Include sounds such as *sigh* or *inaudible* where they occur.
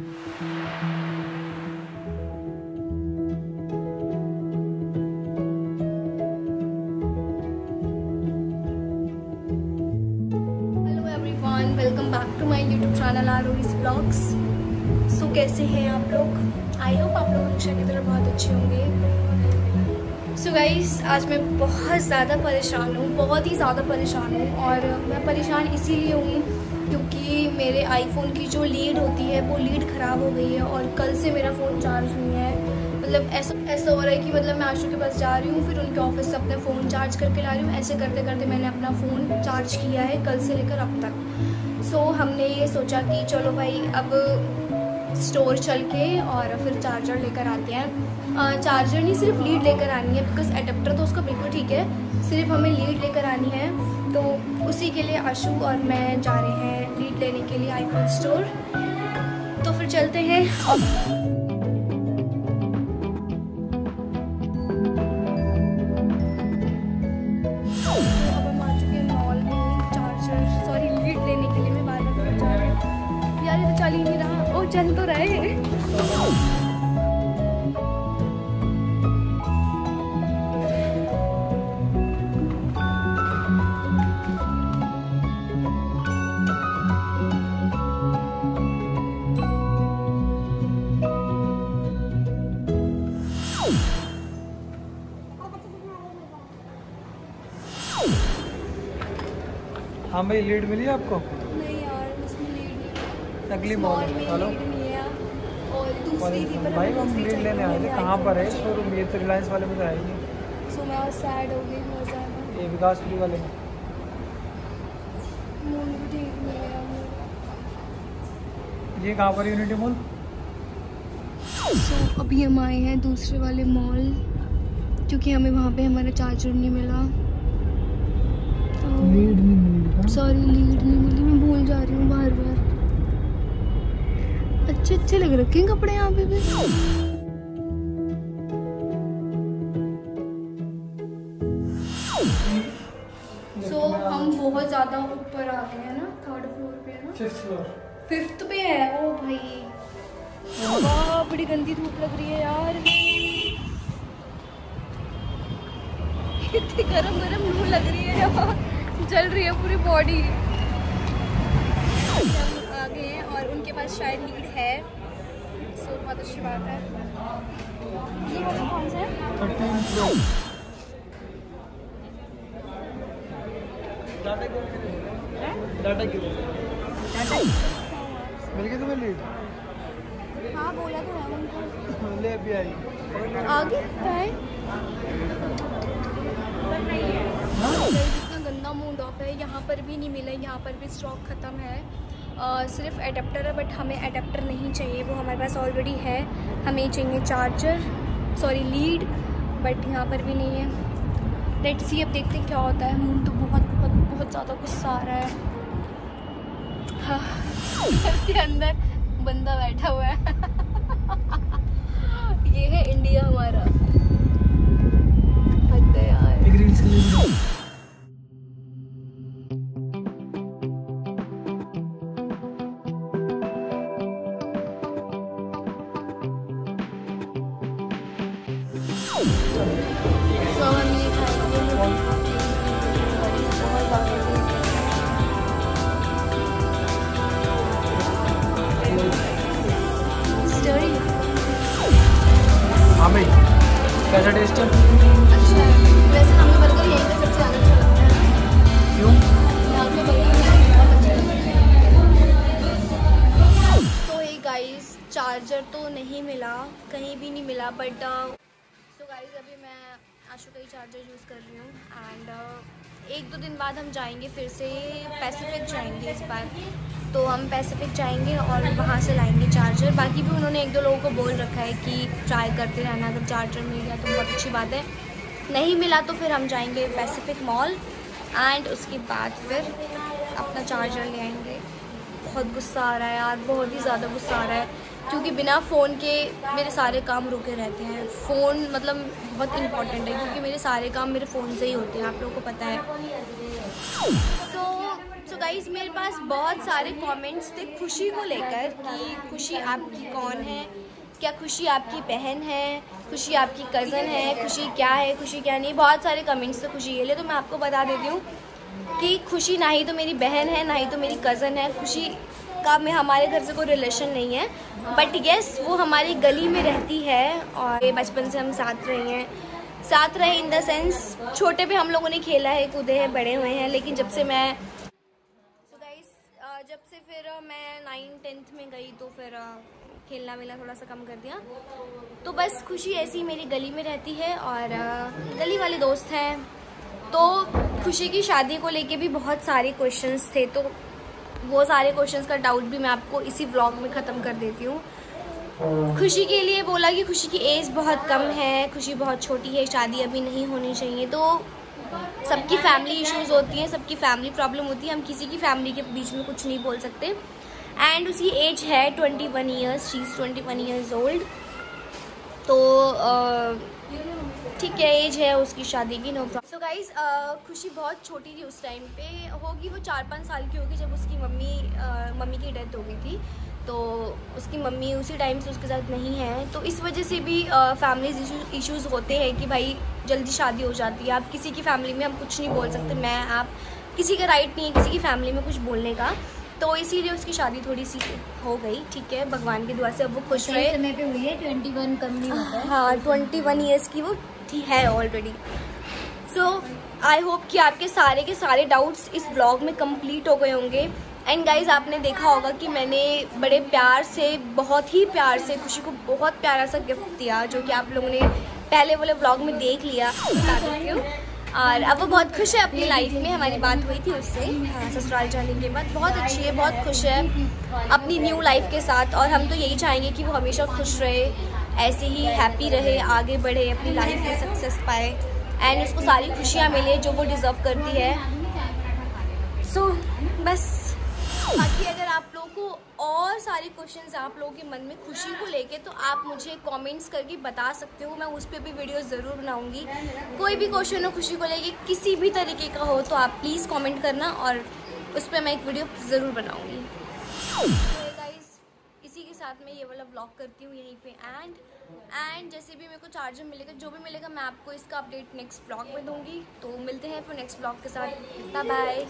Back to my YouTube channel R vlogs so कैसे हैं आप लोग? आई होप आप लोग हमेशा की तरह बहुत अच्छे होंगे। सो so गाइस आज मैं बहुत ज़्यादा परेशान हूँ, बहुत ही ज़्यादा परेशान हूँ और मैं परेशान इसीलिए हूँ क्योंकि मेरे आईफोन की जो लीड होती है वो लीड ख़राब हो गई है और कल से मेरा फ़ोन चार्ज नहीं है। मतलब ऐसा ऐसा हो रहा है कि मतलब मैं आशू के पास जा रही हूँ फिर उनके ऑफ़िस से अपना फ़ोन चार्ज करके ला रही हूँ। ऐसे करते करते मैंने अपना फ़ोन चार्ज किया है कल से लेकर अब तक। सो so, हमने ये सोचा कि चलो भाई अब स्टोर चल के और फिर चार्जर लेकर आते हैं। चार्जर नहीं सिर्फ़ लीड लेकर आनी है बिकॉज़ एडेप्टर तो उसका बिल्कुल ठीक है। सिर्फ़ हमें लीड लेकर आनी है। तो उसी के लिए आशू और मैं जा रहे हैं लीड लेने के लिए आईफोन स्टोर तो फिर चलते हैं चल ही नहीं रहा। ओ, चल तो रहे हाँ भाई लीड मिली आपको? नहीं यार इसमें लीड नहीं अगली मॉल हेलो है भाई हम लीड लेने आए थे कहाँ पर है? शोरूम ये तो रिलायंस वाले में तो आएगी। सो मैं और सैड हो गई ये विकासपुरी वाले में। ये कहाँ पर यूनिटी मॉल सो अभी हम आए हैं दूसरे वाले मॉल क्योंकि हमें वहाँ पे हमारा चार्जर नहीं मिला। नहीं मिली सॉरी लीड नहीं मिली मैं भूल जा रही हूँ बार बार। अच्छे अच्छे लग रखे हैं। कपड़े यहाँ पे भी। सो so, हम बहुत ज़्यादा ऊपर आ गए हैं ना थर्ड फ्लोर पे है ना। फिफ्थ फ्लोर फिफ्थ पे है? ओ भाई। वाह बड़ी गंदी धूप लग रही है यार। कितनी गरम गरम लू लग रही है यार। जल रही है पूरी बॉडी हम आ गए हैं और उनके पास शायद लीड है। सो बहुत अच्छी बात है। ये वाला कौन सा है? लीड हाँ बोला तो है उनको। ले अभी आई। आगे है गंदा है यहाँ पर भी नहीं मिला यहाँ पर भी स्टॉक ख़त्म है। अ, सिर्फ़ एडेप्टर है बट हमें एडेप्टर नहीं चाहिए वो हमारे पास ऑलरेडी है। हमें चाहिए चार्जर सॉरी लीड बट यहाँ पर भी नहीं है। लेट्स सी अब देखते हैं क्या होता है। मूड तो बहुत बहुत बहुत ज़्यादा गुस्सा आ रहा है। हाँ, *laughs* घर के अंदर बंदा बैठा हुआ है। *laughs* ये है इंडिया हमारा। टेस्ट है अच्छा वैसे हमें बर्गर यहीं का सबसे ज़्यादा अच्छा लगता है क्यों? यहाँ पे बर्गर मुझे बहुत लगता तो ये गाइस चार्जर तो नहीं मिला कहीं भी नहीं मिला बट अभी मैं आशु का ही चार्जर यूज़ कर रही हूँ एंड एक दो दिन बाद हम जाएँगे फिर से पैसिफिक जाएँगे इस बार। तो हम पैसिफिक जाएँगे और वहाँ से लाएँगे चार्जर बाकी भी उन्होंने एक दो लोगों को बोल रखा है कि ट्राई करते रहना, अगर चार्जर मिल गया तो बहुत अच्छी बात है। नहीं मिला तो फिर हम जाएँगे पैसिफिक मॉल एंड उसके बाद फिर अपना चार्जर ले आएँगे। बहुत गुस्सा आ रहा है यार, बहुत ही ज़्यादा गुस्सा आ रहा है। क्योंकि बिना फ़ोन के मेरे सारे काम रुके रहते हैं। फ़ोन मतलब बहुत इंपॉर्टेंट है, क्योंकि मेरे सारे काम मेरे फ़ोन से ही होते हैं, आप लोगों को पता है। सो सो गाइज़ मेरे पास बहुत सारे कमेंट्स थे खुशी को लेकर कि खुशी आपकी कौन है? क्या खुशी आपकी बहन है? खुशी आपकी कज़न है? खुशी क्या है? खुशी क्या नहीं? बहुत सारे कमेंट्स थे खुशी के लिए तो मैं आपको बता देती हूँ कि खुशी ना ही तो मेरी बहन है, ना ही तो मेरी कज़न है। खुशी का में हमारे घर से कोई रिलेशन नहीं है. बट येस वो हमारी गली में रहती है और बचपन से हम साथ रहे हैं. साथ रहे इन द सेंस छोटे पे हम लोगों ने खेला है, कूदे हैं, बड़े हुए हैं, लेकिन जब से मैं जब से फिर मैं नाइन टेंथ में गई तो फिर खेलना वेलना थोड़ा सा कम कर दिया. तो बस खुशी ऐसी मेरी गली में रहती है और गली वाले दोस्त हैं. तो खुशी की शादी को लेके भी बहुत सारे क्वेश्चंस थे तो वो सारे क्वेश्चंस का डाउट भी मैं आपको इसी ब्लॉग में ख़त्म कर देती हूँ। खुशी के लिए बोला कि खुशी की एज बहुत कम है, खुशी बहुत छोटी है, शादी अभी नहीं होनी चाहिए। तो सबकी फैमिली इश्यूज़ होती हैं, सबकी फैमिली प्रॉब्लम होती है। हम किसी की फैमिली के बीच में कुछ नहीं बोल सकते। एंड उसकी एज है twenty one years she is twenty one years old तो ठीक है एज है उसकी शादी की नो प्रॉब्लम सो गाइज़ खुशी बहुत छोटी थी उस टाइम पे। होगी वो चार पाँच साल की होगी जब उसकी मम्मी uh, मम्मी की डेथ हो गई थी। तो उसकी मम्मी उसी टाइम से उसके साथ नहीं है। तो इस वजह से भी फैमिली इश्यूज़ होते हैं कि भाई जल्दी शादी हो जाती है। आप किसी की फैमिली में हम कुछ नहीं बोल सकते मैं आप किसी का राइट नहीं है किसी की फैमिली में कुछ बोलने का। तो इसीलिए उसकी शादी थोड़ी सी हो गई ठीक है। भगवान की दुआ से अब वो खुश रहे। समय पे हुई है ट्वेंटी वन कम नहीं होता हाँ। ट्वेंटी वन ईयर्स की वो थी है ऑलरेडी सो आई होप कि आपके सारे के सारे डाउट्स इस ब्लॉग में कंप्लीट हो गए होंगे। एंड गाइज़ आपने देखा होगा कि मैंने बड़े प्यार से बहुत ही प्यार से खुशी को बहुत प्यारा सा गिफ्ट दिया जो कि आप लोगों ने पहले वाले ब्लॉग में देख लिया। बता देती हूँ। और अब वो बहुत खुश है अपनी लाइफ में हमारी बात हुई थी उससे। हाँ, ससुराल जाने के बाद बहुत अच्छी है बहुत खुश है अपनी न्यू लाइफ के साथ। और हम तो यही चाहेंगे कि वो हमेशा खुश रहे ऐसे ही हैप्पी रहे आगे बढ़े अपनी लाइफ में सक्सेस पाए एंड उसको सारी खुशियाँ मिले जो वो डिज़र्व करती है। सो so, बस। बाकी अगर आप लोगों को और सारे क्वेश्चंस आप लोगों के मन में खुशी को लेके तो आप मुझे कमेंट्स करके बता सकते हो। मैं उस पर भी वीडियो ज़रूर बनाऊँगी। कोई भी क्वेश्चन हो खुशी को लेके, किसी भी तरीके का हो तो आप प्लीज़ कमेंट करना और उस पर मैं एक वीडियो ज़रूर बनाऊँगी। इसी के साथ मैं ये वाला ब्लॉग करती हूँ यहीं पे। एंड एंड जैसे भी मेरे को चार्जर मिलेगा, जो भी मिलेगा, मैं आपको इसका अपडेट नेक्स्ट ब्लॉग में दूँगी। तो मिलते हैं फिर नेक्स्ट ब्लॉग के साथ। बाय